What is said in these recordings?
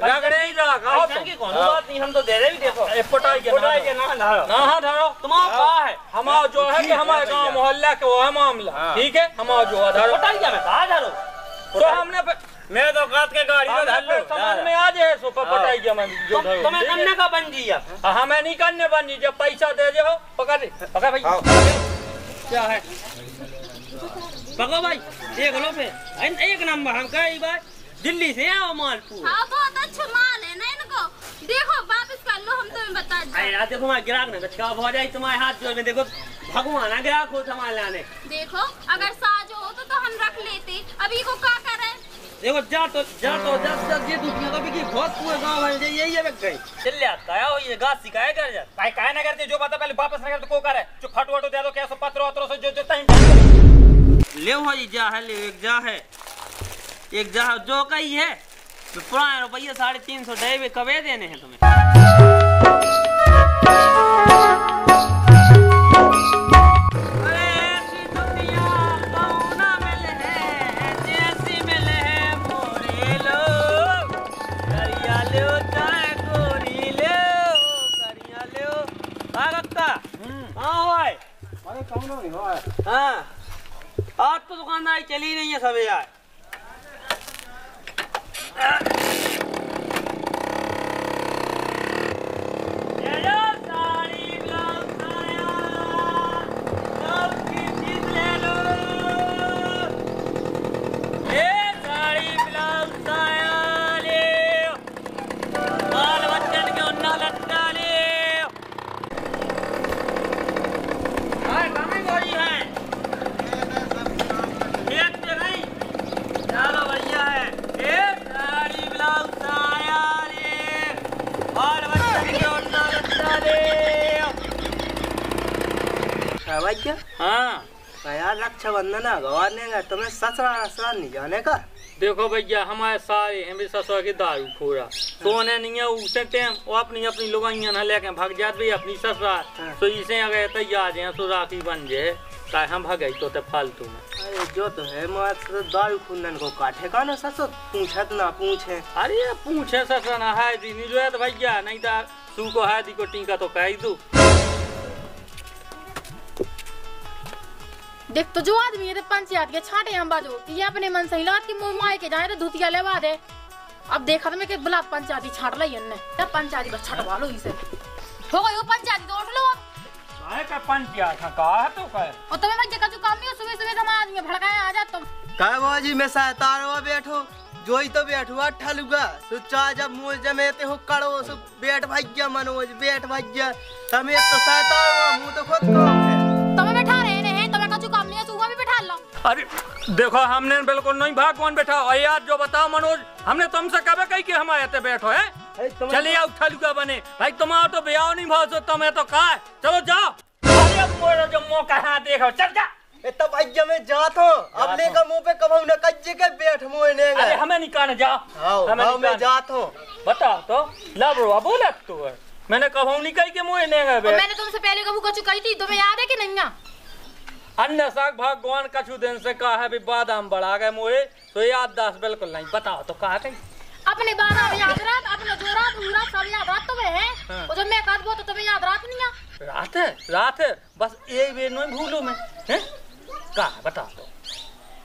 रगड़े ही रहा गाओ ऐसा की कोनो बात नहीं हम तो दे रहे भी देखो। पटाई के उठाई के ना धारो। ना हाँ तुम्हारा कहा है? हमारा जो है कि हमारे गाँव मोहल्ला के वो है मामला। हाँ। ठीक है? हमारा जो है धरो। उठाई क्या मैं कहा धारो? तो हमने मैं तो काट के गाड़ी में धर लो। समझ में आ जाए सो हाँ। पटाई के मैं जो धरो। तुम्हें करने का बन जी हाँ, हमें नहीं करने बनी जब पैसा दे दे हो पकड़ पकड़ भाई। क्या है? भाई। एक लो पे। एक नंबर। हम कई बार दिल्ली से आओ मालपुर। हाँ बहुत अच्छा माल है ना इनको। देखो वापस कर लो हम तुम्हें बता अरे दें। रात देखो हमारे ग्राहक ने बचका हो जाए तुम्हारे हाथ जोड़ में। देखो भगवान आ ग्राहक हो तुम्हारे लाने। देखो अगर साज हो तो, तो हम रख लेते। अभी को क्या करें? देखो जा तो जा तो जा जा ये दुनिया का भी की बहुत पूरे गाँव वाले जे यही है बक गई चल ले आता है ये गाछ सिखाया कर जा भाई काहे ना करते जो बता पहले वापस ना कर तो को करे। जो फट वटो दे दो कैसे पत्र वत्रों से जो जो टाइम ले हो ये जा है ले एक जा है। एक जा है, जो कही है तो पुराने रुपये साढ़े तीन सौ डे कबे देने हैं तुम्हें। हाँ। आज तो दुकानदारी चली नहीं है सब यार। ये रक्षाबंधन है गवाने का तुम्हें ससुराल ससुराल नहीं जाने का। देखो भैया हमारे सारे हैं भी ससुर के दारू खोरा। सोने नहीं है उसे टाइम वो अपनी अपनी लुगाइयाँ ना लेके भाग जात भी अपनी ससुराल। हाँ। तो इसे अगर तैयार जाए तो राखी बन जाए चाहे हम भगे तो ते फालतू में। अरे जो तो है मैं तो दारू खुंदन को काटे का ना ससुर? पूछत ना पूछे। अरे पूछे ससुर ना है दी नहीं जो है तो भैया नहीं तो तू को है दी को टीका तो कह दू। देख तो जो आदमी है तो पंचायत के छाटे हम बाजू। ये अपने मन से हिलात की मुँह माए के जाए तो धुतिया लेवा दे। अब देखा तो मैं के बुला पंचायती छाट ली इनने। तब पंचायती बस छटवा लो इसे। हो गई वो पंचायती तो उठ लो अब। काहे का पंचायत है कहा तो कहे? और तुम्हें मैं जगह काम नहीं हो सुबह सुबह हम आदमी भड़काए आ जा तुम कहे बाजी मैं सहतारवा बैठो। जो ही तो बैठो अट्ठा लुगा सुचा जब मुझ जमेते हो कड़ो सु बैठ भैया मनोज बैठ भैया तमें तो सहतारवा मुँह तो खुद को। अरे देखो हमने बिल्कुल नहीं भाग कौन बैठा और यार जो बताओ मनोज हमने तुमसे कब कही कि हम आए थे बैठो है? चलिए आओ ठलुका बने। भाई तुम्हारा तो ब्याह नहीं भाव सो तुम्हें तो कहा है। चलो जाओ। अरे मोरो जो मौका है देखो चल जा। ए तो भैया जात हूँ अब लेकर मुँह पे कबहू न कज्जे के बैठ मुँह ने अरे हमें मैं जात हूँ बताओ तो लाबरुआ तू है। मैंने कहा नहीं कही कि नहीं गए? मैंने तुमसे पहले कबू कछु कही थी? तुम्हें याद है कि नहीं अन्य साग भगवान कछु दिन से कहा है भी बादाम बढ़ा गए मोरे तो याद दास बिल्कुल नहीं बताओ तो कहा कही। अपने बारा याद रात अपने जो रात पूरा सब याद रात तुम्हें है। हाँ। और जब मैं कहत तो तुम्हें याद रात नहीं है। रात है रात है बस एक बेर नहीं भूलो मैं हैं? कहा है बताओ तो।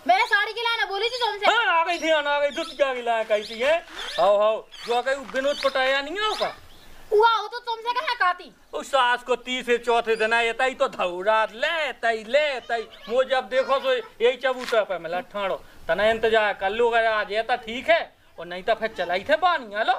मैंने साड़ी की लाना बोली थी तुमसे हाँ आ गई थी आ गई दूध क्या गिलाया कही थी है। आओ आओ जो कही विनोद पटाया नहीं होगा? हुआ हो तो तुमसे कहा कहती उस सास को तीसरे चौथे दिन आए तई तो धौरा ले तई ले तई। मुझे जब देखो तो यही चबूतरा पे मिला ठाणो। तना इंतज़ार कर लो अगर आ जाता ठीक है और नहीं तो फिर चलाई थे बानी हेलो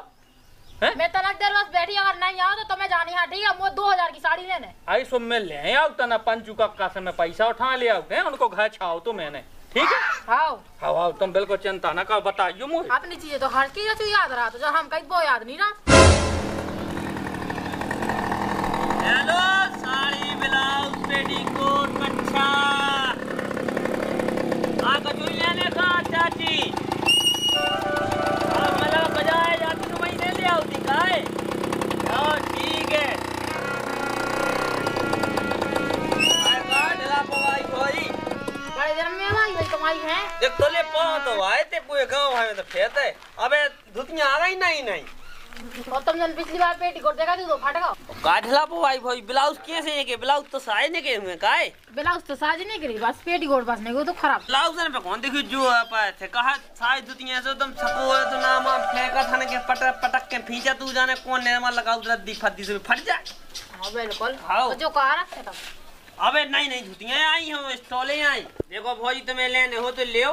हैं? मैं तनक देर बस बैठी अगर नहीं आओ तो तुम्हें जानी है ठीक है मुझे दो हज़ार की साड़ी लेने। आई सुन में ले आओ तना पंचू कक्का से मैं पैसा उठा ले आओ हैं? उनको घर छाओ तो मैंने। ठीक है? आओ। हाँ आओ तुम बिल्कुल चिंता ना करो बताइयो मुझे। अपनी चीज़ें तो हर चीज़ याद रहा तो जब हम कहीं वो याद नहीं रहा। जन पिछली बार पेटीकोट देखा थी तो फट गया काढ़ला पो भाई भाई ब्लाउज कैसे है के? ब्लाउज तो साए ने के हुए काहे ब्लाउज तो साज नहीं करी बस पेटीकोट बस नहीं वो तो खराब। ब्लाउज ने पे कौन देखी जो है पाए थे? कहा साए धुतियाँ से तुम छपो है तो नाम हम फेंका था ने के पटक पटक के फींचा तू जाने कौन ने मार लगाऊ रद्दी फद्दी से फट जाए हाँ बिल्कुल। हाँ। तो जो कहा रखे तब अबे नहीं नहीं धुतियाँ आई हम स्टॉले आई। देखो भौजी तुम्हें लेने हो तो ले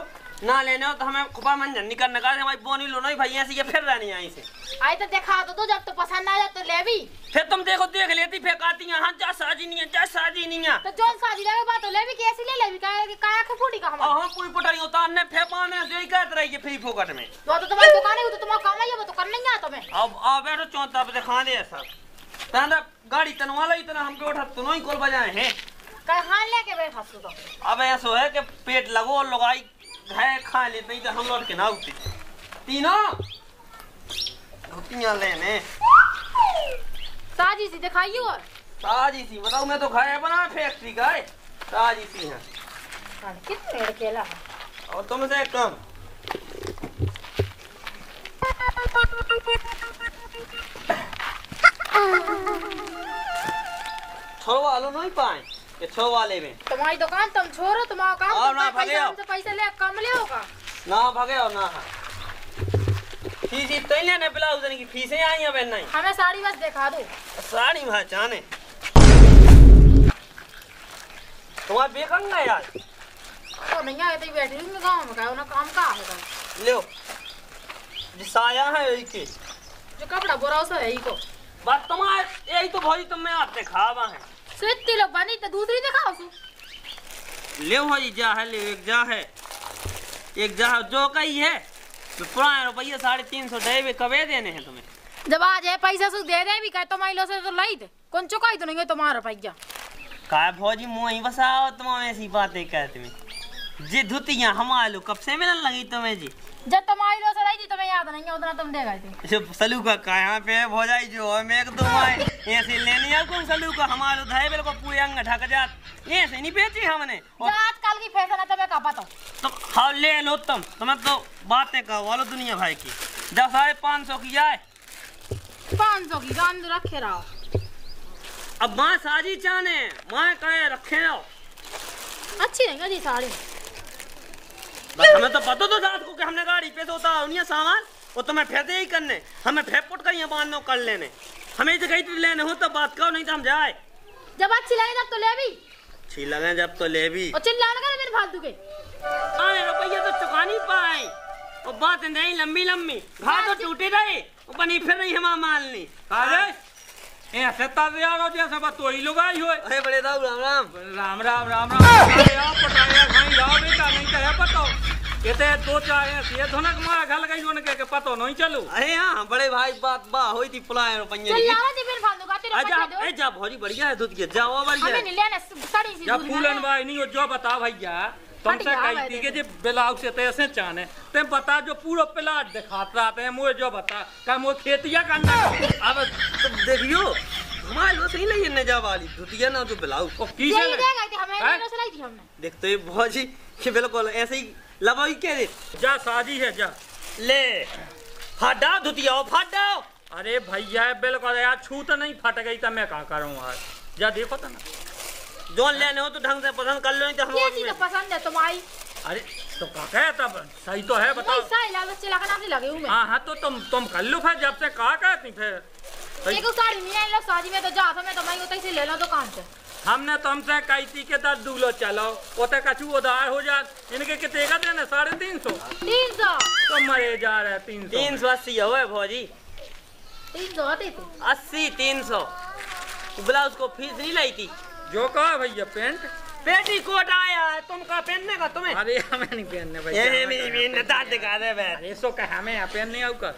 ना लेने हो तो हमें खुपा मंजन नहीं करने का हमारी बोनी लो नहीं भैया से ये फिर रहनी आई से? आई तो देखा तो, तो जब तो पसंद आ जाए तो ले भी। फिर तुम देखो देख लेती फिर आती हैं हाँ जा शादी नहीं है जा शादी नहीं है। तो जो शादी लगे बात तो ले भी कैसी ले ले भी काया की काया के फूटी का हम और हम कोई पटारी होता अन्य फिर पाने से यही कहते रही फिर फोकट में। तो तो तुम्हारी दुकान है तो तुम्हारा काम है ये वो तो कर नहीं आता तुम्हें। अब आ बैठो चौथा पे दिखा दे सब तांदा गाड़ी तनवा लो इतना हमको उठा तुनो ही कोल बजाए हैं। कहीं लेके बैठा तू तो। अब ऐसा है कि पेट लगो और लगाई है खा ले नहीं तो हम लौट के ना उठते तीनों। धुतियाँ लेने। साजी सी दिखाइए और। ताजी सी बताओ मैं तो खाया बना फैक्ट्री का है। ताजी सी है। कितने अकेला है और तुमसे कम। छो वालों नहीं पाए। ये छो वाले में। तुम्हारी दुकान तुम छोड़ो तुम्हारा काम और ना भगेओ। हमसे पैसे ले कम ले होगा। ना भगे और ना। हा फ़ीस ही तो लेने ब्लाउज की फीसें आई हैं बहन नहीं। हमें साड़ी बस दिखा दो। साड़ी में जाने। तुम्हारे बेकंगा यार। तो नहीं आए तो बैठी मैं गाँव में का ना काम का है लो। जी साया है यही के। जो कपड़ा बोरा उसे है ही को। बात तुम्हारे यही तो भाई तुम में आते खावा है। इतनी लोग बनी तो दूसरी दिखाओ सु। ले भाई जा है ले एक जा है। एक जा है, जो कही है। तो पुराने रुपये साढ़े तीन सौ डे कबे देने हैं तुम्हें? जब आज जाए पैसा सु दे दे भी कहे तो माइलो से तो लाई दे। कौन चुकाई तो नहीं है तुम्हारा पैसा? काय भौजी मुँह ही बसाओ तुम ऐसी बातें कहते में जी धुतियाँ हमारे लो कब से मिलन लगी तुम्हें जी? जब तुम आइलो से लाई थी तुम्हें याद नहीं है उतना तुम दे गए थे जो सलू का कहाँ पे भौजाई जो है मैं एक दो माए ऐसे लेनी है कौन सलू का हमारे धाय बिल्कुल पूरे अंग ढक जात। ऐसे नहीं बेची हमने? और जो आजकल की फ़ैशन है तुम्हें का पता? तुम हाँ ले लो तुम। तुम्हें तो बातें कहो वालो दुनिया भाई की। दस साढ़े पाँच सौ की जाए पाँच सौ की गांध रखे रहो। अब माँ साजी चाने माँ कहे रखे रहो। अच्छी नहीं जी साड़ी बस हमें तो पता तो रात को कि हमने गाड़ी पे सोता उन्हें सामान। वो तो मैं फेंदे ही करने। हमें फेंपुट कर यहाँ बांधने कर लेने। हमें इसे कहीं लेने हो तो बात करो नहीं तो हम जाए। जब अच्छी लगे तब तो ले भी। लगे जब तो ले भी। और चिल्ला लगा मेरे फालतू के? आए रुपये तो चुका नहीं पाए। वो बात नहीं लंबी लंबी घा तो टूटे रहे। वो बनी फिर नहीं हमारा मालनी अरे ऐसे तैयार हो जैसे बस तो ही लोग आई हुए। अरे बड़े दाऊ राम राम। राम राम राम राम। आओ बेटा नहीं तो पतो। ये तो दो चार ऐसे ये मारा घर लगाई जोन के, के पतो नहीं चलू। अरे हाँ बड़े भाई बात बा हुई थी पुलाए रुपये चिल्ला की। रहा थी फिर फालतू का तेरे आजा ए जा भौजी बढ़िया है दूध के। जाओ बढ़िया हमें लेना साड़ी सी दूध फूलन भाई नहीं जो बता भैया तुमसे कही थी कि जी ब्लाउज से तैसे चाने। ते बता जो पूरा प्लाट दिखाता रहा है मुझे जो बता का मुझे खेतिया करना अब तुम देखियो हमारे लो सही नहीं है जा वाली धुतिया ना जो ब्लाउज ओ की यही से दे गए थे हमें हैं? लेना सिलाई थी हमने। देखते ही भौजी कि बिल्कुल ऐसे ही लबाई के रे जा साजी है जा। ले फाड़ा धुतिया फाड़ा। अरे भैया बिल्कुल यार छू तो नहीं फट गई तो मैं क्या करूँ आज जा देखो तो ना। जो लेने हो तो ढंग से पसंद कर लो नहीं तो हम ये तो पसंद है तुम्हारी। अरे तो क्या कहे तब? सही तो है बताओ। ही लगे हूँ मैं हाँ हाँ तो तुम तुम कर लो फिर जब से कहा कहती फिर। एक साड़ी नहीं आई लो शादी में तो जा तो मैं तो मैं उतई से ले लो दुकान से। हमने तुमसे कही थी कि दस दूलो चलो ओते कछु उधार हो जा इनके कितने का देना साढ़े तीन सौ। तीन सौ? तो मरे जा रहे तीन सौ तीन सौ अस्सी हुए भौजी। तीन सौ आते थे। अस्सी तीन सौ। ब्लाउज को फ़ीस नहीं लाई थी? जो कहा भैया पेंट? पेटी कोट आया है तुम का पहनने का तुम्हें? अरे हमें नहीं पहनने भाई ये मेरी मेरी दिखा दे बे। अरे सो कहा हमें यहाँ पहनने आऊ कर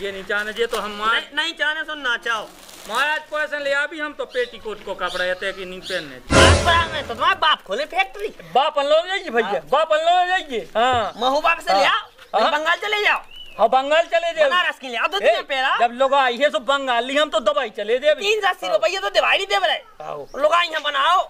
ये नहीं चाहने जे तो हम मार नहीं, नहीं चाहने सुनना चाहो। महाराज पैसे ले आ भी हम तो पेटीकोट को कपड़ा येते कि नहीं पहनने। तो तुम्हारा बाप खोले फैक्ट्री बाप लो जाइए भैया बाप लो जाइए हाँ। महू बाप से ले आओ हाँ। बंगाल चले जाओ। हाँ बंगाल चले जाओ। बनारस के ले आओ दो ए, तीन पेरा। जब लोग आई है तो बंगाली हम तो दवाई चले दे तीन सौ अस्सी रुपये तो दिवाली दे बड़े आओ। लोग यहाँ बनाओ।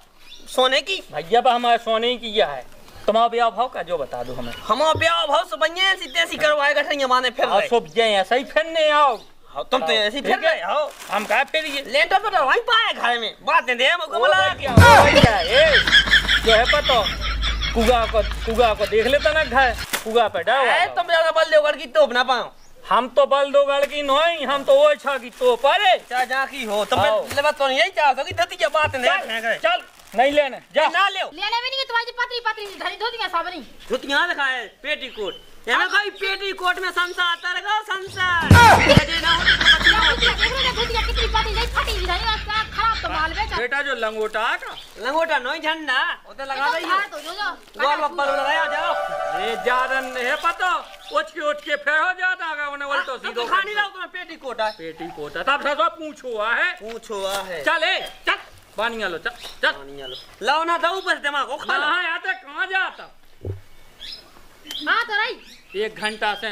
सोने की? भैया बा हमारे सोने ही किया है। तुम्हारा ब्याह भाव का जो बता दो हमें। हम ब्याह बहुत से बनिए ऐसी तैसी करवाएगा ठैया माने फिर रहे। सब जे ऐसे ही फिरने आओ। हाँ, तुम तो ऐसी फिर ठीक है। हम कहा फिर ये लेटर पर तो वहीं पाए घर में। बातें दे हमको बोला। क्या ए जो है पतो कुगा को कुगा को देख लेता ना घर कुगा पे डाल ए, तुम ज़्यादा बल देवगढ़ की तोप ना पाओ। हम तो बल दो गड़ की नहीं हम तो वो छा की तो पारे चाहे जहाँ की हो तुम आओ। लेबा तो यही चाहते कि धती क्या बातें दे। चल चल। नहीं लेने। जा। ना ले लेने भी नहीं तुम्हारी पतली पतली सी धरी धोती साबरी धुतियाँ दिखाए पेटीकोट ये मैं कही पेटीकोट में संसार तरगा संसार। ये ना तो ना होती। देख रहे धोती कितनी पतली नहीं फटी भी धरी खराब तो माल बेचा। बेटा जो लंगोटा का लंगोटा नहीं झंडा। वो तो लगा दई तो जो जो गोल बप्पा लगाया जाओ। ये जारन है पतो। उठ के उठ के फेर हो जाता है उन्हें बोल तो तो सीधो खानी लाओ तुम्हें पेटीकोट है। पेटी पोता तब से तो पूछो आ है। पूछो आ है। चले चल। बानिया लो चल चल। लाओ ना दो बस दिमाग को खा लो कहाँ आते कहाँ जाता हाँ तो रही। एक घंटा से।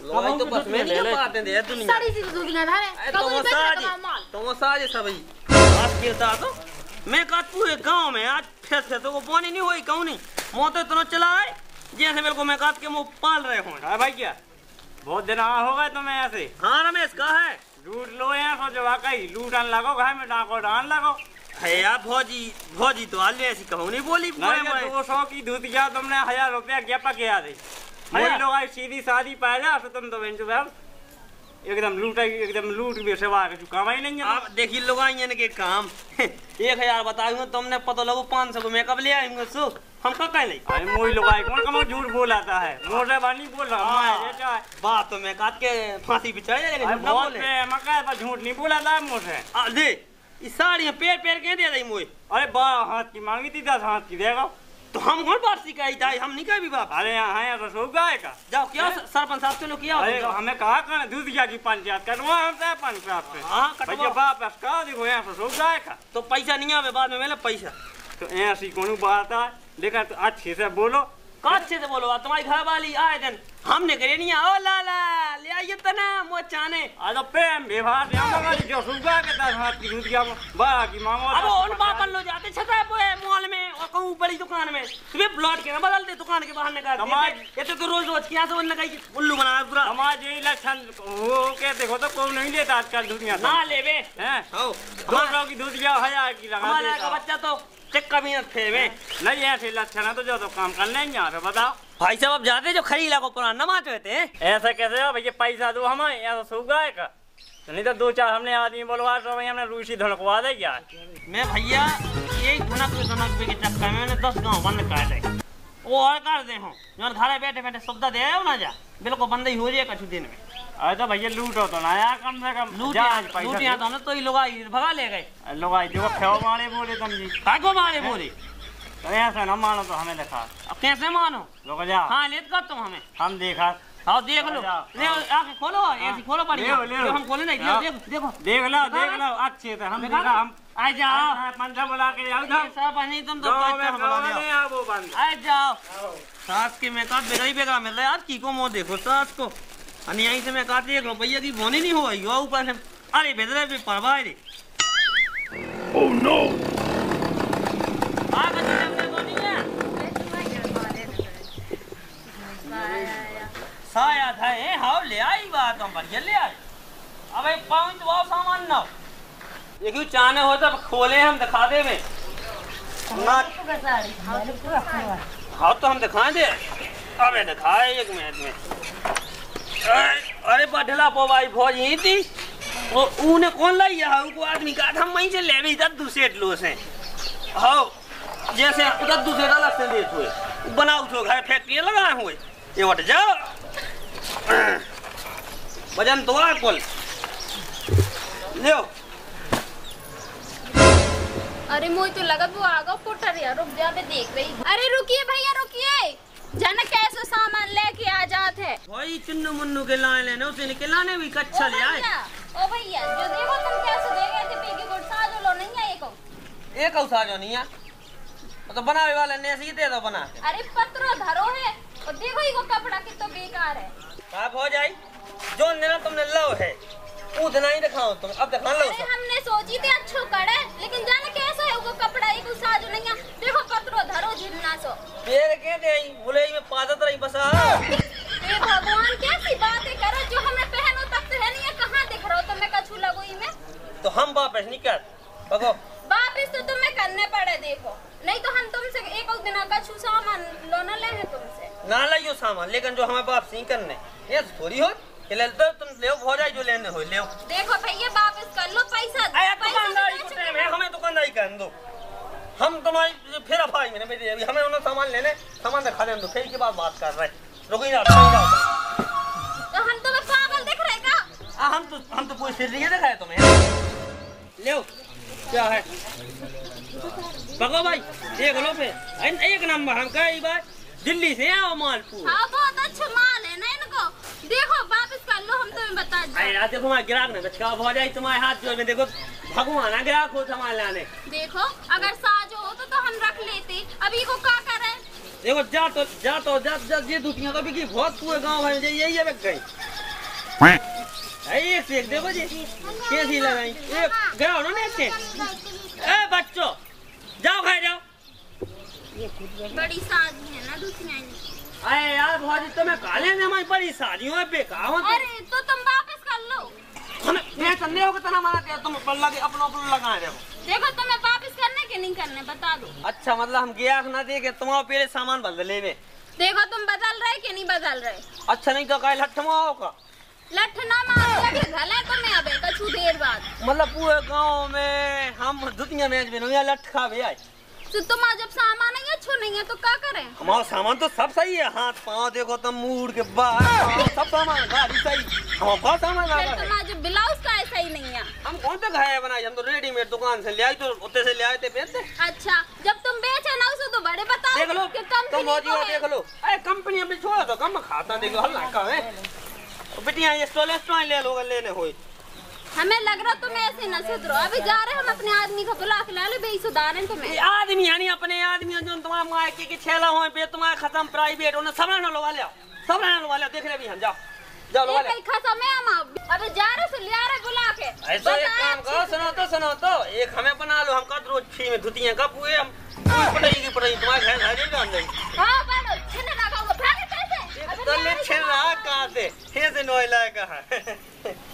लो तो बस में नहीं बातें दे दुनिया। साड़ी सी दुनिया धारे। कबूल तुम बेच साज माल? तुम साज सभी आज के था तो मैं का पूरे गाँव में आज फेस फेस तो को पानी नहीं हुई कहूँ नहीं? मोह तो इतना चला है जैसे मेरे को मैं काट के मुँह पाल रहे हो। अरे भाई क्या? बहुत दिन आ हो गए तुम्हें ऐसे। हाँ रमेश कहा है? लूट लो यहाँ सो जो वाकई लूटन लगो घर में डाको डान लगो। है यार भौजी भौजी तो हाल ऐसी कहूँ नहीं बोली? मोए कि दो सौ की धुतिया तुमने हज़ार रुपया क्या पके दी? वही लोग सीधी सादी तो तुम तो एकदम लूट एकदम लूट भी के काम ही नहीं है। आप देखी लोग आई के काम। एक हज़ार बताऊँगा तुमने पता लगो पाँच सौ को मैं कब ले आऊँगा सो हम कब कह नहीं अरे मोई लोग कौन कम झूठ बोलाता है? मोटे बानी बोल रहा हाँ। मैं है बात तो मैं काट के फांसी पे चढ़ जाएगा बहुत बोले मका झूठ नहीं है आ, दे इस साड़ियाँ पेड़ पेड़ के दे रही मोए। अरे बारह हाथ की मांगी थी दस हाथ की देगा। तो हम कौन बात सिखाई था हम नहीं कहे भी बाप। अरे यहाँ है रसोई गाय का। जाओ क्या सरपंच साहब चलो क्या अरे हमें कहा कर दूधिया की पंचायत करवा हमसे पंचायत से हाँ कटवा। बाप का देखो यहाँ से सोच जाएगा तो पैसा नहीं आवे बाद में मिले पैसा। तो ऐसी कौन बात है? देखा तो अच्छे से बोलो। कहा अच्छे से बोलो? तुम्हारी घर वाली आए दिन हमने करे नहीं ओ लाला ले आइए तना मो चाने आज तो से जो सुगा के हाथ की की मांगो अब उन बापन लो जाते छता पे मॉल में और कहूँ बड़ी दुकान में। तुम्हें प्लॉट के ना बदल दे दुकान के बाहर निकाल समाज- ये तो, तो रोज रोज किया तो उन्होंने कही उल्लू बना पूरा। समाज यही लक्षण हो के देखो तो कोई नहीं लेता आजकल दुनिया ना ले बे। हैं? हो दो सौ की दूधिया हज़ार की लगा हमारे का बच्चा तो चक्का भी न थे वे नहीं ऐसे लक्षण है तो जो तो काम कर लेंगे यहाँ पे बताओ। भाई साहब अब जाते जो खरीला को पुराना नमाज़ होते हैं? ऐसा कैसे हो भैया पैसा दो हमें ऐसा सुगा है का? तो नहीं तो दो चार हमने आदमी बोलवा तो भैया हमने रूसी धड़कवा दे क्या? मैं भैया यही धनक धनक पे के चक्कर में मैंने दस गाँव बंद कर दे। वो और कर दे हूँ। जब घरे बैठे बैठे सुविधा दे आओ ना जा? बिल्कुल बंद ही हो जाए कुछ दिन में। अरे तो भैया लूटो तो ना यार कम से कम। लूट लूट यहाँ तो हमने तो ही लोग भगा ले गए। लोग जो फेव मारे बोले तुम जी। काको मारे बोले। तो ऐसा न मानो तो हमें दिखा। अब कैसे मानो? लोग जा। हाँ लेट कर तुम हमें। हम देखा। आओ देख लो। ले आके खोलो ऐसी खोलो बढ़िया ले ले हम खोले नहीं हाँ। देखो देखो। देख लो देख लो अच्छे थे हम देखा देखा। हम आ जाओ। पंजा बुला के आओ ये सब नहीं तुम तो आओ वो बंद। आ जाओ। सास के मैं काट बेगड़ी बेगड़ा मिल रहा है। आज की को मोह देखो सास को। अनि यहीं से मैं काट एक रुपया की बोनी नहीं हुआ। यो ऊपर से। अरे बेदरे पे परवाह रे। ओह नो आ गई जब से बोनी है साया था, ए हाउ ले आई बात, हम बढ़िया ले आई अब एक पाउंड वो सामान ना ये क्यों चाहने हो तब खोले हम दिखा दे में ना। हाँ तो हम दिखाएँ दे। अबे दिखाए एक मिनट में। अरे- बढला पो भाई भौज यही थी। वो, ऊने कौन लाई है? को आदमी का हम वहीं से ले भी इधर दूसरे लो से। हाँ जैसे उधर दूसरे अलग से देते हुए। बनाओ तो घर फैक्ट्री लगाए हुए। ये हट जाओ। वज़न तो है कुल। लियो अरे मुझे तो लगा वो आगा पुटर यार रुक जा मैं देख रही हूँ। अरे रुकिए भैया रुकिए। जाना कैसे सामान लेके आ जाते है? भाई चुन्नू मुन्नू के लाए लेने उसे निके लाने भी कच्छा ले आए। ओ भैया जो देखो तुम कैसे दे गए थे पीके गुड़ साजो लो नहीं आए को। एक अवसा जो नहीं है। वो तो बनावे वाले ने ऐसे ही दे दो बना अरे पत्रो धरो है। और देखो ये कपड़ा कितना बेकार है। आप हो जाई। जो देना तुमने लो है उतना ही दिखाओ तुम अब दिखा लो अरे हमने सोची थी अच्छो कड़े लेकिन जाने कैसा है वो कपड़ा एगो साजो नहीं है। देखो पत्रो धरो झिन्ना सो। पेड़ के दे बोले में पादत रही बसा। ए भगवान कैसी बातें करो जो हमें पहनो तक से है नहीं है कहाँ दिख रहा तुम्हें कछु लगो ही में? तो हम वापस नहीं कर बगो। वापिस तो तुम्हें करने पड़े देखो। नहीं तो हम तुमसे एक और दिन कछु सामान लोना ले हैं तुमसे। ना लाइयो सामान लेकिन जो हमें वापस नहीं करने। ये थोड़ी हो ले तो तुम ले हो जाए जो लेने हो ले देखो भैया वापिस कर लो पैसा पैसा दुकानदारी से को टाइम है हमें दुकानदारी कर दो। हम तुम्हारी फिर अफाई में मेरे अभी हमें उन्हें सामान लेने सामान दिखा दें दो फिर के बाद बात कर रहे हैं। रुको ही ना तो हम तुम्हें पागल दिख रहे का आ, हम तो हम तो पूरी फिर नहीं दिखाया तुम्हें। ले क्या है? बगो भाई एक लो पे एक नंबर हम कई बार दिल्ली से आओ मालपुर। हाँ बहुत अच्छा देखो वापिस कर लो हम तुम्हें बता अरे दें यार देखो हमारे ग्राहक ने बचका हो जाए तुम्हारे हाथ जोड़ में देखो भगवान आ ग्राहक हो सामान लाने। देखो अगर साजो हो तो, तो हम रख लेते। अभी को क्या करें? देखो जा तो जा तो जा जा ये दुतियाँ तो बिकी बहुत पूरे गाँव भर में यही है गई। अरे एक से एक देखो जी कैसी लगाई। एक गया हो ना एक से ए बच्चों जाओ खाए जाओ। बड़ी शादी है ना दूसरी अरे यार भाजी तुम्हें काले ने हमारी बड़ी शादियों में बेकार अरे तो तुम वापस कर लो। हमें मैं करने होगा तना मारा क्या तुम पल्ला के अपना अपना लगाए देखो देखो तुम्हें वापस करने के नहीं करने बता दो। अच्छा मतलब हम गया ना दे के तुम्हारे पहले सामान बदले में देखो तुम बदल रहे कि नहीं बदल रहे? अच्छा नहीं तो कल हटमा होगा। लठना मार लगे घले तुम्हें अबे कछु देर बाद। मतलब पूरे गाँव में हम मैच में या लठ खा भी आए। तो जब सामान ही अच्छो नहीं है तो क्या करें? हमारा सामान तो सब सही है। हाथ पाँव देखो तुम मूड के बाहर सब सामान गाड़ी सही। हमारा बहुत सामान फिर लगा है। जो ब्लाउज का ऐसा ही नहीं है। हम कौन से घाया बनाए? हम तो रेडीमेड दुकान से ले आई तो उत्ते से ले आए थे पहनते अच्छा जब तुम बेचे ना उसे तो बड़े बताओ देख लो तुम मौजी हो। देख लो। अरे कंपनी अभी छोड़ा तो कम खाता देखो हल्ला का है। बेटिया ये स्टॉल स्टॉल ले लो लेने हुई हमें लग रहा तुम ऐसे न सुधरो। अभी जा रहे हम अपने आदमी को बुला के ला लो बेई सुधारन ये तुम्हें आदमी यानी अपने आदमी जो तुम्हारे माँ के छेला हो पे तुम्हारे खत्म प्राइवेट उन्हें सब रहने लो वाले सब रहने लो वाले देख ले भी हम जाओ। जाओ लो ये वाले कई खसा में हम। अबे। जा रहे से ले आ रहे बुला के। ऐसा एक काम करो सुनो तो सुनो तो। एक हमें बना लो हम कद रोज फ्री में धुतियाँ कब हुए हम? पटाई की पटाई तुम्हारे घर घर जान नहीं हाँ बनो छिने लगा होगा भागे कैसे तो ले ले आ रहे रहा कहाँ से? हे से नोई लाए कहाँ?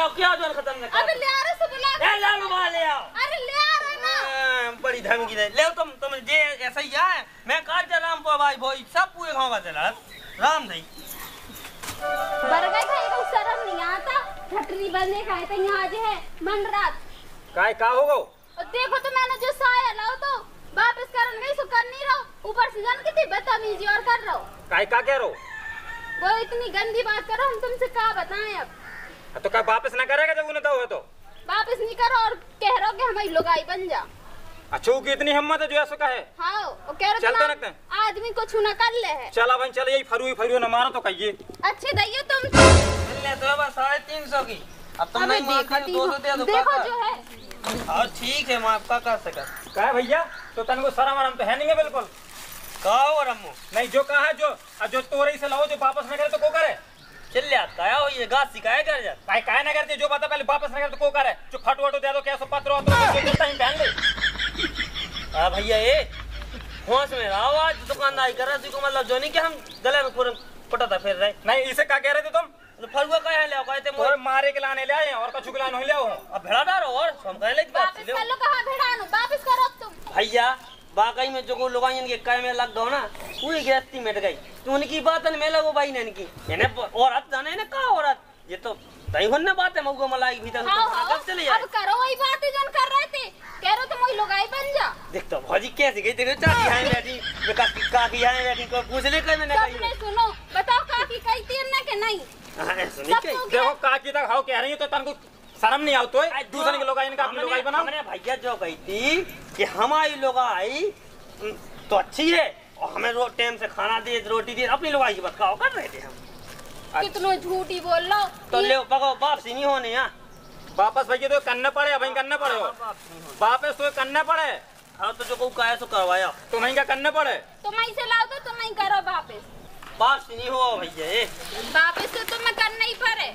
जाओ क्या जो खत्म न अबे ले आ रहे से बुला। के ए ला लो वाले आओ। अरे ले आ रहे ना। हाँ, बड़ी धमकी दे। ले तुम तुम जे ऐसा ही है मैं काज जा राम पो भाई भाई सब पूरे गाँव का चला राम नहीं। बरगद खाए को शर्म नहीं आता। ठटरी बंदे खाए तो यहाँ जो है मन रात। काय का होगो और देखो तो मैंने जो साया लाओ तो वापस करन गई सो कर नहीं रहो ऊपर से जान कितनी बदतमीजी और कर रहो काय का कह रहो वो इतनी गंदी बात करो हम तुमसे क्या बताएँ अब? तो क्या वापस ना करेगा जब उन्हें तो हो तो? वापस नहीं करो और कह रहे हो कि हमारी लुगाई बन जा। अच्छू की इतनी हिम्मत है जो ऐसा कहे? हाँ और कह रहे चलते रखते हैं। आदमी को छूना कर ले है। चला भाई चल यही फरू फरू ना मारो तो कहिए। अच्छे दैयो तुम। ले तो बस साढ़े तीन सौ की। अब तुम नहीं देखो मानते दो सौ दे दो देखो जो है। और ठीक है मैं आपका कर सका का है भैया तो तन को शर्म आराम तो है नहीं है बिल्कुल। कहो और अम्मू नहीं जो कहा जो जो तोरे से लाओ जो वापस न करे तो को करे? चल जाता है ये कर जा काय काय ना करते जो बता पहले वापस न करे तो को करे। जो फट वटो दे दो कैसो पत्र हो तो जो जो पहन ले भैया ये होश में रहो आज दुकानदारी कर रहे को मतलब जो नहीं कि हम गले में पूरे पटाता फिर रहे। नहीं इसे क्या कह रहे थे तुम? तो ले कहते मारे। के लाने ले आए और कछु के लाने ले आओ। अब भेड़ा डालो और हम कहे ले वापस कर लो कहा भेड़ानो वापस करो तुम। भैया वाकई में जो लोग के काय में लग गो ना पूरी गृहस्थी मिट गई। तो उनकी बात में लगो भाई ने इनकी। इन्हें औरत जाने ने कहा औरत? ये तो तई होने बात है मऊगो मलाई भीतर हाँ तो हाँ। चले अब करो वही बात जो कर रहे थे। कह रहे तुम वही लुगाई बन जा। देख तो भौजी कैसी गई देखो चाची है बैठी विकास की काकी है बैठी को पूछ ले कहीं मैंने सबने कही सुनो बताओ काकी कही थी ना कि नहीं? हाँ सुनी देखो काकी तक हाउ कह रही है तो तन को शर्म नहीं आवतो है दूसरे के लोग इनका अपनी लोग बनाओ। हमने भैया जो कही थी कि हमारी लोग आई तो अच्छी है। और हमें रो टाइम से खाना दिए रोटी दिए अपनी लोग की बतकाओ कर रहे थे हम। कितनो झूठी बोल लो। तो ले पको वापसी नहीं होने यहाँ वापस भैया तो करना पड़े अब करना पड़े। हो वापस तो करना पड़े। हाँ तो जो को कहे सो करवाया। तो महँगा करना पड़े। तुम ऐसे लाओ तो तुम ही करो वापस। वापसी नहीं हो भैया ये। वापस तो तुम्हें करना ही पड़े।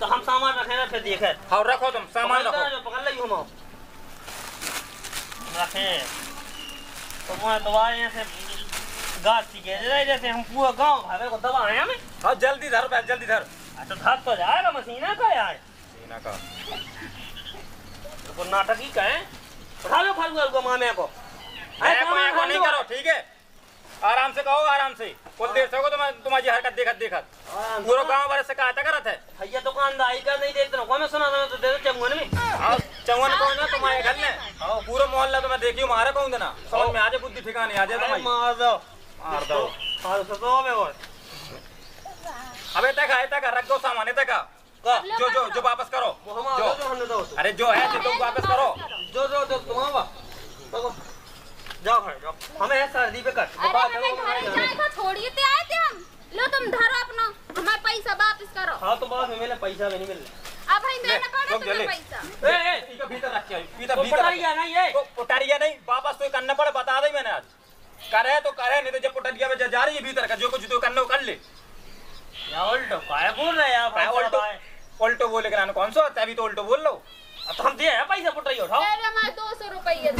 तो हम सामान रखे ना फिर देखे और रखो तुम सामान रखो। जो पकड़ ली हम रखे। तो वहाँ दवा यहाँ से गाछ सीखे जैसे हम पूरा गाँव भावे को दवा है हमें। हाँ जल्दी धर पहले जल्दी धर। आ, तो धक तो जाएगा मशीना का यार। सीना का। तो नाटक ही कहें उठा लो फालतू फालतू मामे को। ऐ, कोई ऐसा नहीं करो ठीक है? आराम से कहो आराम से। कुछ देर से हो तुम्हारी हरकत देखत देखत। पूरा गाँव भर से कहता करत है? भैया दुकानदारी कर नहीं देते ना मैं सुना तो दे दो चंगुन में हाँ चौवन कौन है तुम्हारे घर में? हाँ, पूरा मोहल्ला तो मैं देखी हूँ मारे कौन देना? समझ में आ जाए बुद्धि ठिकाने आ जाए तुम्हारी। मार दो। मार दो। मार दो तो में और। अबे तक है तक रख दो सामान तक का जो जो जो वापस करो। जो। अरे जो है जो तुम वापस करो। जो जो जो तुम देखो जाओ घर जाओ। हमें है सर्दी पे कट अरे हमें घर जाए का थोड़ी ते आए थे हम। लो तुम धरो अपना। हमारा पैसा वापस करो। हाँ तो बाद में मिले पैसा भी नहीं मिल अब भाई मैं ना रुक पड़े जल्दी। तुम्हें पैसा। ए ए इका भीतर रख के भीतर भीतर पटारिया नहीं ये नहीं वापस तो करना पड़े बता दे मैंने आज। करे तो करे नहीं तो जब पुटारिया में जा- जा रही है भीतर का जो कुछ तो करना कर ले। या उल्टो काय बोल रहे हैं भाई उल्टो? उल्टो बोले कराना कौन सा होता है? अभी तो उल्टो बोल लो। तो हम दिए हैं पैसा पुटाई उठाओ। अरे हमारे दो सौ रुपये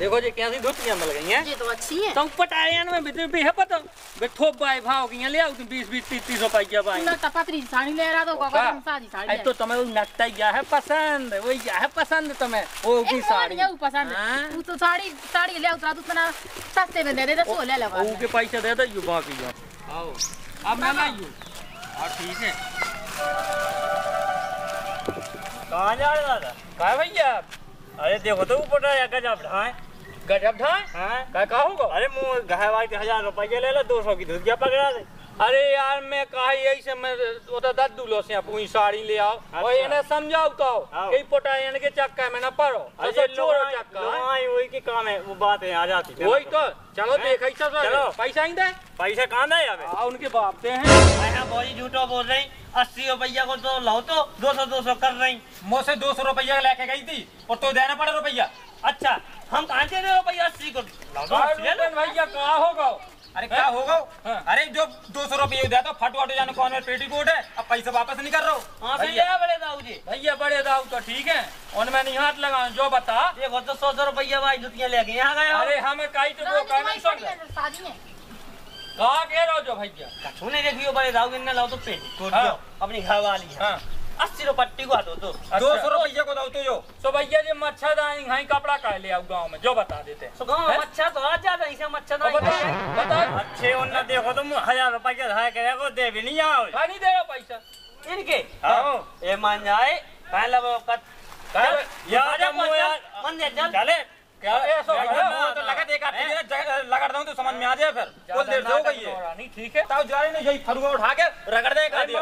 देखो जी कैसी धुतियाँ मिल गई हैं। ये तो अच्छी है। तुम पटारिया में भी भी है पता? बे ठोक बाई भाव की ले आओ तुम 20 20 30 30 रुपया बाई तू लगता पतरी साड़ी ले रहा तो का? काका तुम सादी साड़ी आई तो तुम्हें वो लगता ही क्या है पसंद वही क्या है पसंद तुम्हें वो की साड़ी। ये पसंद। हाँ? है तू तो साड़ी साड़ी ले उतरा तू अपना सस्ते में दे दे तो ले ले वो के पैसे दे दो यू बाकी जो आओ अब मैं लाइयो और ठीक है। कहाँ जा रहे दादा? का भैया? अरे देखो तो ऊपर रहा गजब ढाए गजब हाँ। का का अरे मुँह घाय वाई हज़ार रुपये ले लो दो सौ की धुतिया पकड़ा दे। अरे यार मैं कहा यही से मैं वो तो दस दूलो से अपनी साड़ी ले आओ। और अच्छा। इन्हें समझाओ तो। यही पोटायन के चक्का में ना पड़ो। अरे चोरो चक्का वही की काम है वो बात है आ जाती है। वही तो। चलो देख ऐसा चलो। पैसा ही दे पैसा कहाँ दे आ, उनके बाप दे हैं। मैं बहुत झूठो बोल रही अस्सी रुपया को तो लाओ तो दो सौ दो सौ कर रही। मुझसे दो सौ रुपया लेके गई थी और तो देना पड़ा रुपया। अच्छा हम कहाँ से दे रुपया अस्सी को लाओ तो अस्सी ले। भैया कहा होगा अरे क्या होगा हाँ। अरे जो दो सौ रुपये दे तो फट वाटो जाने कौन में पेटीकोट है अब पैसा वापस नहीं कर रहा हूँ। हाँ से भैया। बड़े दाऊ जी? भैया बड़े दाऊ तो ठीक है उनमें नहीं हाथ लगा जो बता। देखो तो सौ सौ रुपया भाई जुतियाँ लेके यहाँ गए अरे हमें कहीं तो कहा कह रहे हो जो भैया? कछू नहीं देखियो बड़े दाऊ? इन्हें लाओ तो पेटी कोट हाँ। अपनी घर वाली है। हाँ। अस्सी रुपये पट्टी को दो तो। दो सौ रुपये को दो तो जो तो भैया जी मच्छर आएँगे हाई कपड़ा का ले आओ गाँव में? जो बता देते। हैं तो गाँव में हैं? मच्छर तो आ जाता इसे मच्छर तो बता अच्छे उन्हें देखो तुम हज़ार रुपए के धाय दे भी नहीं आओ। नहीं दे रहे पैसा। इनके? आओ ये मान जाए पहला वो कत यार मन दे चल। चले। क्या? ऐसा यार, करो? यार, तो लगा देगा लगा दूँ तो समझ में आ जाए फिर। बोल देर से हो गई है। नहीं ठीक है। ताऊ जा रही यही फरुआ उठा के रगड़ दे कर दिया।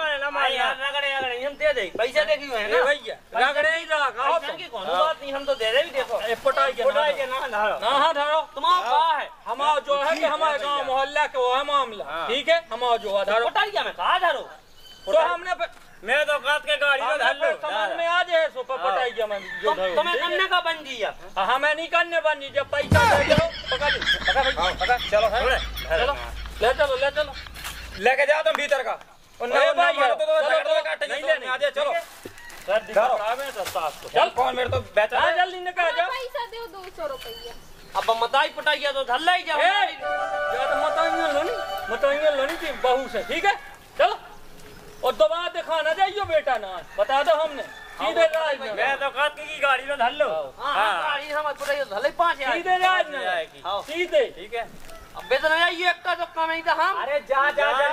यार रगड़े रगड़े हम दे दे पैसे देखी हुए हैं ना? भैया रगड़े ही रहा कहो की कौन बात नहीं हम तो दे रहे भी देखो। पटाई के पटाई के ना धारो। ना हाँ धरो। तुम्हारा कहा है? हमारा जो है कि हमारे गाँव मोहल्ला के वो है मामला। ठीक है? हमारा जो है धरो। पटाई क्या मैं कहा धारो? तो हमने मैं तो काट के गाड़ी में धर लो। समझ में आ जाए सो पर पटाई के मैं जो धरो। तुम्हें करने का बन दिया हाँ, हमें नहीं करने बन बनी जब पैसा दे दो पकड़ लो, पकड़ भाई, पकड़। चलो है। चलो। ले चलो ले चलो। लेके जाओ तुम भीतर का। और नहीं भाई चलो, काट नहीं लेने। आ जाए चलो चल कौन मेरे तो बेचा है जल्दी निकल जा पैसा दो दो सौ रुपये। अब मताई पटाई तो धल्ला ही जाओ। ए! या तो बताइए लो नहीं बताइए लो नहीं कि बहू से। ठीक है? चलो। और दोबारा दिखाना जाइयो बेटा ना बता दो हमने। सीधे राज में मैं तो काट की गाड़ी में धर लो। हाँ। हाँ गाड़ी हम पटाई तो धल्ले पाँच है सीधे राज में हाँ। सीधे। ठीक है। अब बेतन ये एक का जो काम है हम। अरे जा जा जा।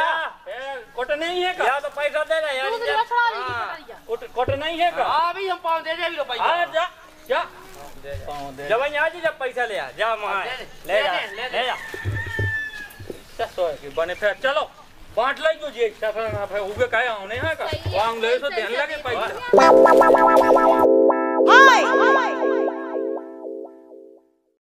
ए, कोट नहीं है का? या तो पैसा दे रहे यार। ली हाँ। कोट कोट नहीं है का? हाँ अभी हम पाँव दे देंगे रुपये। आ जा जा। पाँव दे। जब यहाँ जी जब पैसा ले आ। जा वहाँ दे दे, ले जा। दे दे, ले जा। है कि बने फिर चलो। बाटलाई जो जे इच्छा था आप है उगे काहे आवने है? का वांग ले तो ध्यान लगे पाई हाय